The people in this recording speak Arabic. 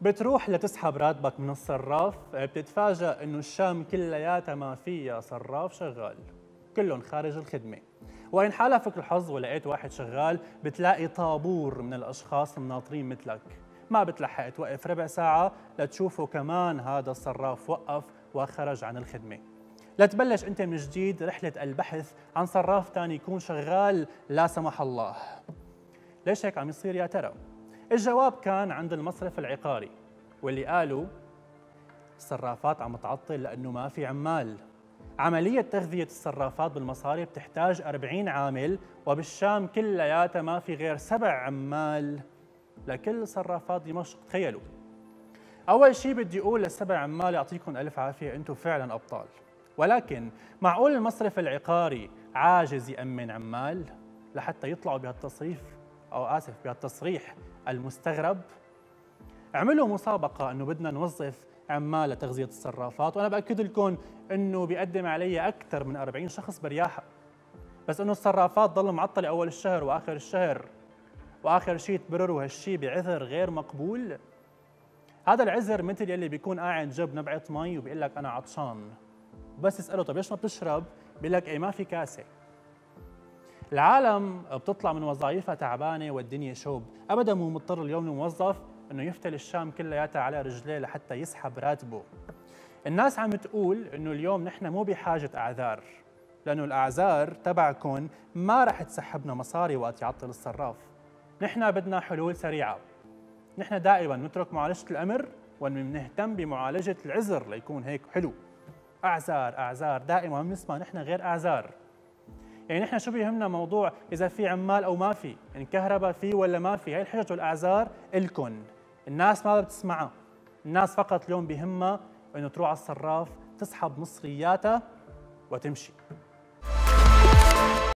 بتروح لتسحب راتبك من الصراف بتتفاجأ إنه الشام كلياتها ما فيها صراف شغال كلهم خارج الخدمة. وإن حالفك الحظ ولقيت واحد شغال بتلاقي طابور من الأشخاص الناطرين مثلك. ما بتلحق توقف ربع ساعة لتشوفه كمان هذا الصراف وقف وخرج عن الخدمة. لتبلش أنت من جديد رحلة البحث عن صراف تاني يكون شغال لا سمح الله. ليش هيك عم يصير يا ترى؟ الجواب كان عند المصرف العقاري واللي قالوا الصرافات عم تعطل لأنه ما في عمال. عملية تغذية الصرافات بالمصارف تحتاج 40 عامل وبالشام كلياتها ما في غير سبع عمال لكل صرافات دمشق. تخيلوا. أول شيء بدي أقول للسبع عمال يعطيكم ألف عافية أنتم فعلا أبطال. ولكن معقول المصرف العقاري عاجز يأمن عمال لحتى يطلعوا بهالتصريف؟ أو آسف بهالتصريح المستغرب عملوا مسابقة أنه بدنا نوظف عمال لتغذية الصرافات وأنا بأكد لكم أنه بيقدم علي أكثر من 40 شخص برياحة. بس أنه الصرافات ضل معطلة أول الشهر وآخر الشهر وآخر شيء تبرروا هالشيء بعذر غير مقبول. هذا العذر مثل يلي بيكون قاعد جنب نبعة مي وبيقول لك أنا عطشان. بس اسأله طيب ليش ما بتشرب؟ بيقول لك إيه ما في كاسة. العالم بتطلع من وظائفها تعبانة والدنيا شوب. ابدا مو مضطر اليوم الموظف إنه يفتل الشام كلياتها على رجليه لحتى يسحب راتبه. الناس عم تقول إنه اليوم نحن مو بحاجة أعذار لأنه الأعذار تبعكم ما رح تسحبنا مصاري وقت يعطل الصراف. نحن بدنا حلول سريعة. نحن دائما نترك معالجة الأمر ونهتم بمعالجة العذر ليكون هيك حلو. أعذار أعذار. دائما ما بنسمع نحن غير أعذار. يعني نحن شو بيهمنا موضوع إذا في عمال أو ما في؟ يعني كهرباء في ولا ما في؟ هاي الحجج والأعذار الكن. الناس ما بتسمعها. الناس فقط اليوم بيهمها إنه تروح على الصراف تسحب مصرياتها وتمشي.